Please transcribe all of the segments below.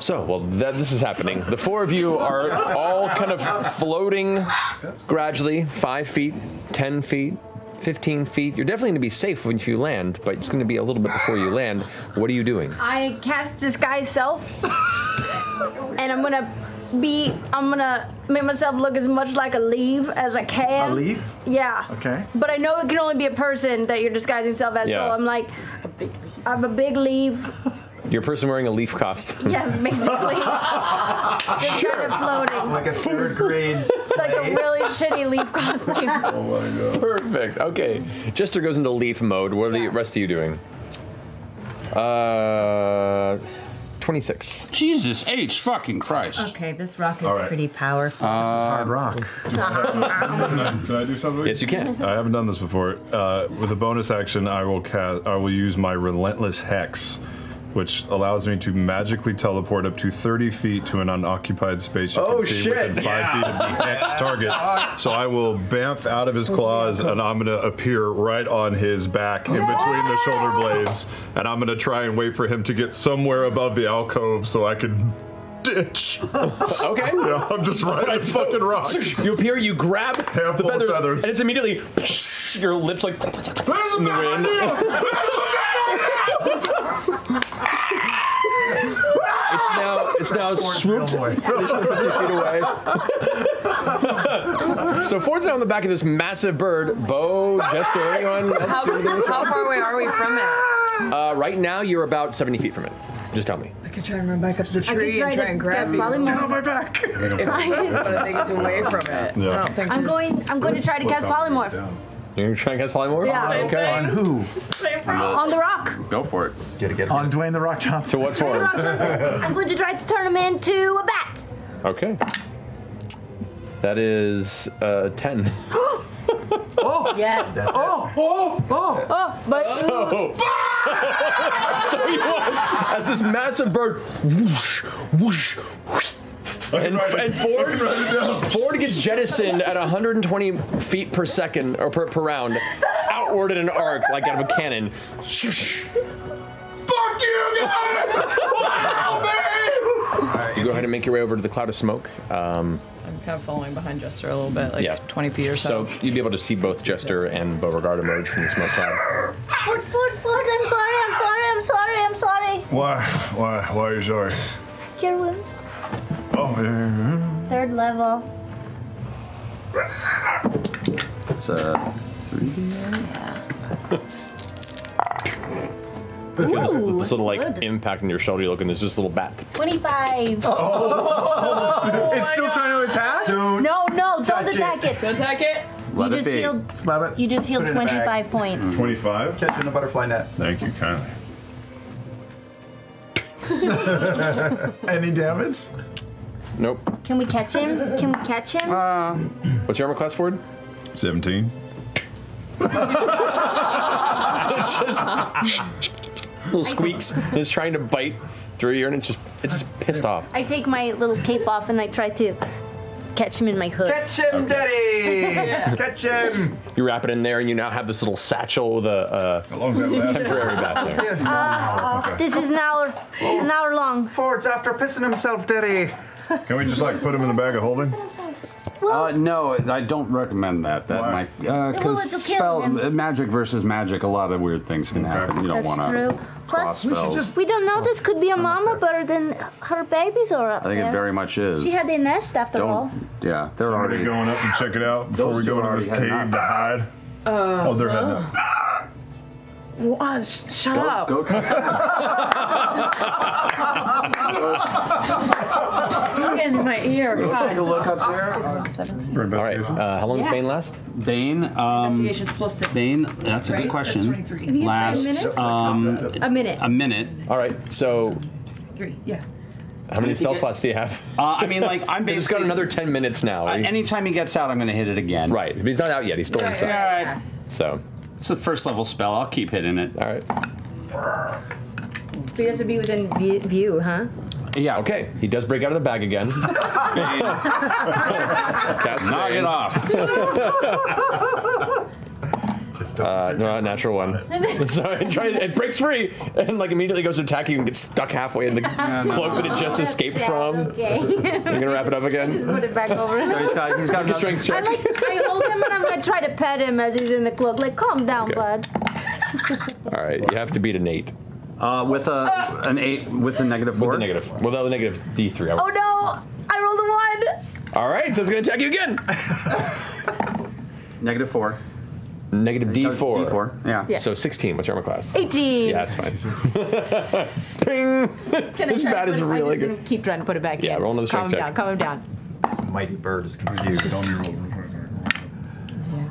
So, well, that, this is happening. The four of you are all kind of floating gradually, five feet, 10 feet, 15 feet. You're definitely going to be safe when you land, but it's going to be a little bit before you land. What are you doing? I cast disguise self, and I'm gonna be. I'm gonna make myself look as much like a leaf as I can. A leaf? Yeah. Okay. But I know it can only be a person that you're disguising yourself as. Yeah. So I'm like, a big leaf. I'm a big leaf. You're a person wearing a leaf costume. Yes, basically. Just kind of floating. Like a third grade. Like a really shitty leaf costume. Oh my god. Perfect. Okay. Jester goes into leaf mode. What are the rest of you doing? Uh, 26. Jesus H fucking Christ. Okay, this roc is All right. pretty powerful. Uh, this is hard rock. Can I do something? Yes, you can. I haven't done this before. Uh, with a bonus action, I will cast. I will use my relentless hex, which allows me to magically teleport up to 30 feet to an unoccupied space you Oh, can see shit. within five Yeah. feet of the hex target. So I will bamf out of his claws, and I'm gonna appear right on his back in between the shoulder blades, and I'm gonna try and wait for him to get somewhere above the alcove so I can ditch. Okay. Yeah, I'm just riding Alright, so- fucking rocks. you appear, you grab the feathers, feathers. and it's immediately your lips like in the wind. It's now it's now swooped 50 feet away. so Fjord's now on the back of this massive bird. Beau, Jester, anyone else? How, doing this how one? far away are we from it? Uh, right now, you're about 70 feet from it. Just tell me. I could try and run back up to the I could tree try and try to and grab cast you. polymorph. Get on my back. If I, but I think it's away from it. Yeah. I don't think I'm there's- going. I'm going to try to cast polymorph You're gonna try and cast polymorph? Yeah. Okay. On who? on the roc. Go for it. Get it, get On Dwayne the Rock Johnson. To what The form? rock Johnson. I'm going to try to turn him into a bat. Okay. That is uh, 10. Oh! Yes. Oh! Oh! Oh! Oh, but So, so, so you watch as this massive bird whoosh, whoosh, whoosh, and, and Fjord, Fjord gets jettisoned at 120 feet per second or per, per round, outward in an arc like out of a cannon. Shush. Fuck you guys! wow, man! You go ahead and make your way over to the cloud of smoke. Um, I'm kind of following behind Jester a little bit, like yeah, 20 feet or so. So you'd be able to see both Jester and Beauregard emerge from the smoke cloud. Fjord, Fjord, Fjord. I'm sorry. I'm sorry. I'm sorry. I'm sorry. Why? Why? Why are you sorry? Cure wounds. Oh, yeah, yeah, yeah. Third level. It's a three. You feel this, Ooh, this little like good. impact in your shoulder. You look and there's this little bat. 25. it's still trying to attack? Don't. No, no, don't Touch it. attack it. Don't attack it. You Let it just be. healed. Slap it. You just healed Put it in a bag. 25 points. 25? Catch it in a butterfly net. Thank you kindly. Any damage? Nope. Can we catch him? Can we catch him? What's your armor class, Fjord? 17. Just little squeaks. It's trying to bite through you, and it's just it's just pissed off. I take my little cape off and I try to catch him in my hood. Catch him, Daddy! Catch him! You wrap it in there, and you now have this little satchel with a uh, temporary bat there. Ah, This is an hour, an hour long. Fjord's after pissing himself, Daddy. Can we just like put him in the bag of holding? Uh, no, I don't recommend that. That Why? might because Well, it'll kill spell him. magic versus magic. A lot of weird things can happen. You don't That's want to That's true. cross Plus, we, spells. don't know this could be a mama bird and her babies are up I think there. it very much is. She had a nest after all. don't. Yeah, they're Are we already. going up and check it out before Those we two go into already this had cave not- to hide? Uh, oh, they're heading up. Wow, sh- shut Go, up. go Get in my ear. Go God. take a look up there. For All right. investigation. Uh, how long Yeah. does Bane last? Bane. Um, Investigation's plus six. Bane. That's a Right? good That's question. 23. Lasts um, A minute. a minute. All right. So, Three, yeah. how many spell slots do you have? Uh, I mean, like I'm He's basically got another 10 minutes now. Uh, anytime he gets out, I'm going to hit it again. right. If he's not out yet. He's still Yeah, inside. yeah, yeah. So, It's the first level spell. I'll keep hitting it. all right. He has to be within view, view huh? Yeah. Okay. He does break out of the bag again. Bane, Cast knock it off. Just Uh, no, natural one. so it, tries, it breaks free and like immediately goes to attack you and gets stuck halfway in the cloak that it just escaped from. Okay. You're gonna wrap it up again. Just put it back over. So he's got he's got Make a another, strength I like I hold him and I'm gonna try to pet him as he's in the cloak. Like, calm down, Okay. bud. All right, you have to beat an eight. uh, with a an eight with a negative four. With the negative. Without the negative D3. I Oh no! I rolled a one. All right, so it's gonna attack you again. Negative four. Negative D4. D4. Yeah. Yeah. So 16. What's your armor class? 18. Yeah, it's fine. Ping. Can this bat is it- I really good. gonna Keep trying to put it back Yeah, in. roll another strength him check. down. Calm him down. This mighty bird is confused. It only rolls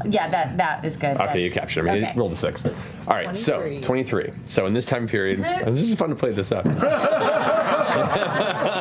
Yeah, that that is good. Okay, you captured him. Okay. He rolled a six. All right, so 23. 23. So in this time period, this is fun to play this up.